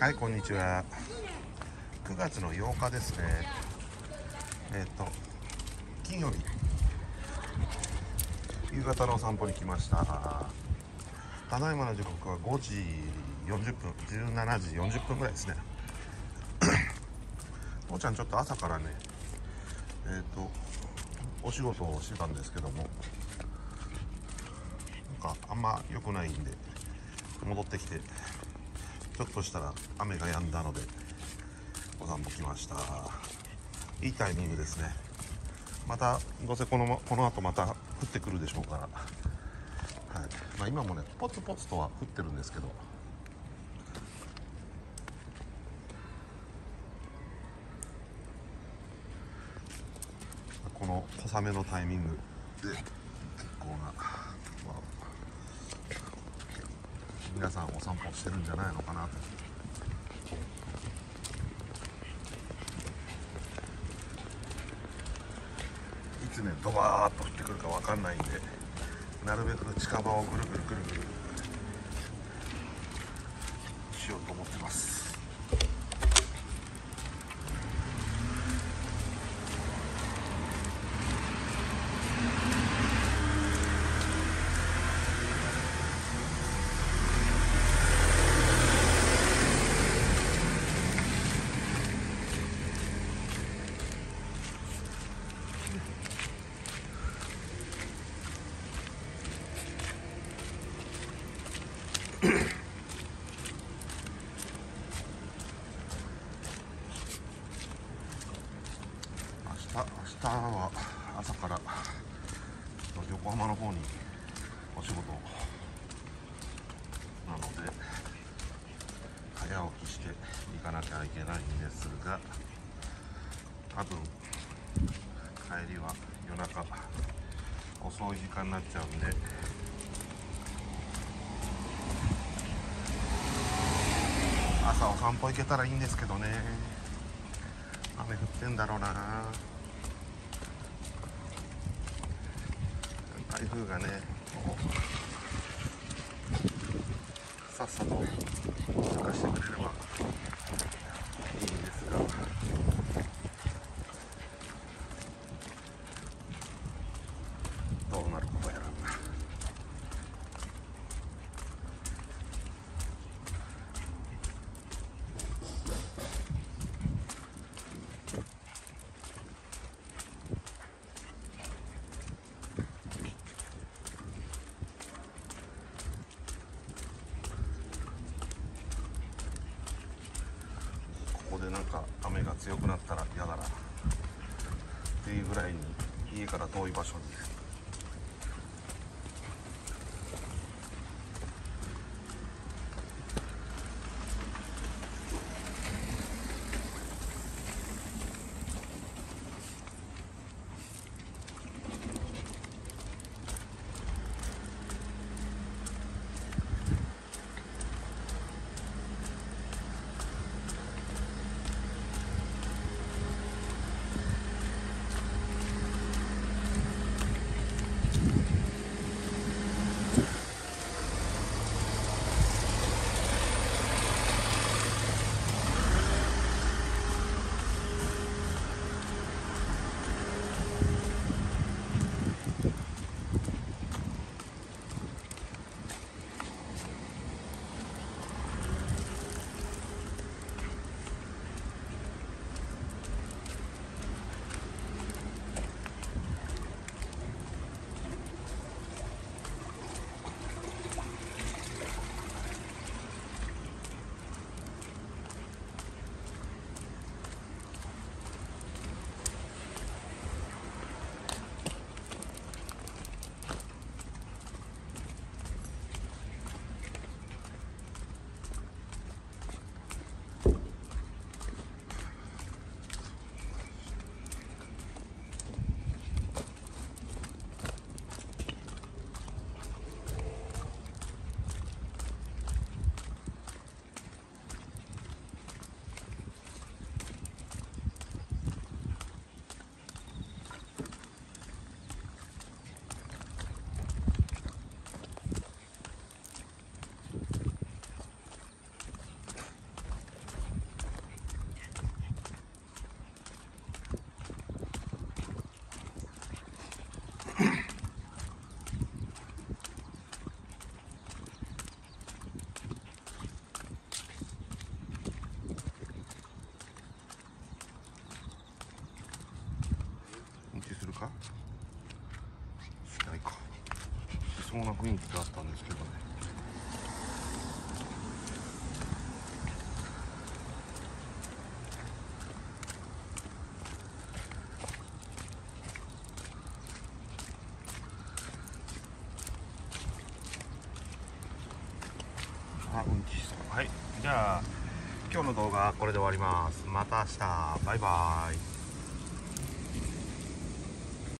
はいこんにちは。9月の8日ですね。えっ、と金曜日。夕方のお散歩に来ました。ただいまの時刻は5時40分。17時40分ぐらいですね。父ちゃんちょっと朝からねえっ、とお仕事をしてたんですけどもなんかあんま良くないんで戻ってきてょっとしたら雨が止んだのでお散歩来ました。いいタイミングですね。またどうせこのこの後また降ってくるでしょうから、はい。まあ、今もねポツポツとは降ってるんですけど。この小雨のタイミングで結構な、まあ、皆さんお散歩してるんじゃないのかなと。いつねドバーッと降ってくるかわかんないんでなるべく近場をぐるぐるぐるぐるしようと思ってます明日明日は朝から横浜の方にお仕事なので早起きして行かなきゃいけないんですが多分帰りは夜中遅い時間になっちゃうんで。朝お散歩行けたらいいんですけどね。雨降ってんだろうな。台風がねこうさっさと通過してくれればいいんですがどうなることやらここでなんか雨が強くなったら嫌だな。っていうぐらいに家から遠い場所に。か？ないか。そうな雰囲気があったんですけどね。あうんちした。はい。じゃあ今日の動画はこれで終わります。また明日。バイバイ。